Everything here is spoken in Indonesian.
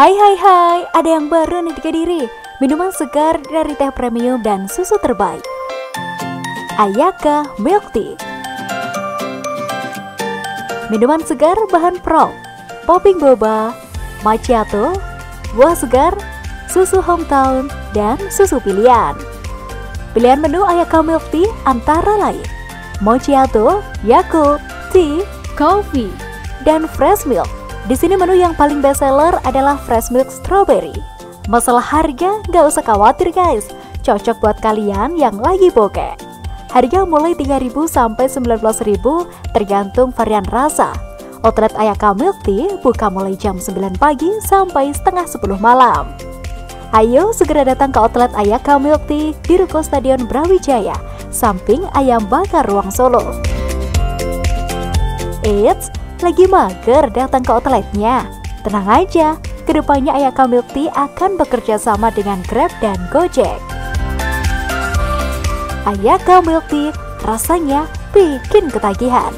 Hai hai hai, ada yang baru nih di Kediri Minuman segar dari teh premium dan susu terbaik. Ayaka Milk Tea. Minuman segar bahan pro Popping boba, macchiato, buah segar, susu hometown, dan susu pilihan. Pilihan menu Ayaka Milk Tea antara lain. Macchiato, Yakult, Tea, Coffee, dan Fresh Milk di sini menu yang paling best seller adalah fresh milk strawberry. Masalah harga nggak usah khawatir guys, cocok buat kalian yang lagi bokeh. Harga mulai 3000 sampai 19000 tergantung varian rasa. Outlet Ayaka Milk Tea buka mulai jam 9 pagi sampai setengah 10 malam. Ayo segera datang ke outlet Ayaka Milk Tea di Ruko Stadion Brawijaya, samping Ayam Bakar Ruang Solo. Eits, lagi mager datang ke outletnya? Tenang aja, ke depannya Ayaka Milk Tea akan bekerja sama dengan Grab dan Gojek. Ayaka Milk Tea rasanya bikin ketagihan.